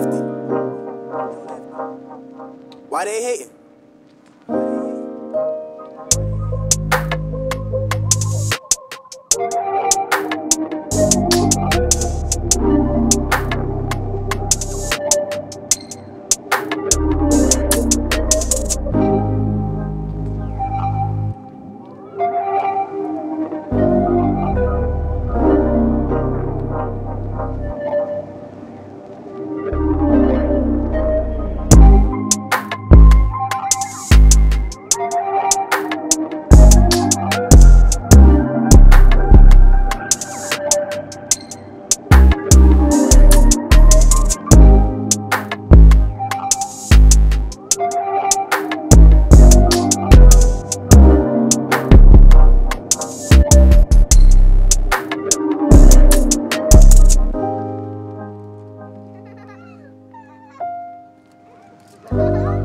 lefty. Why they hating? Mama,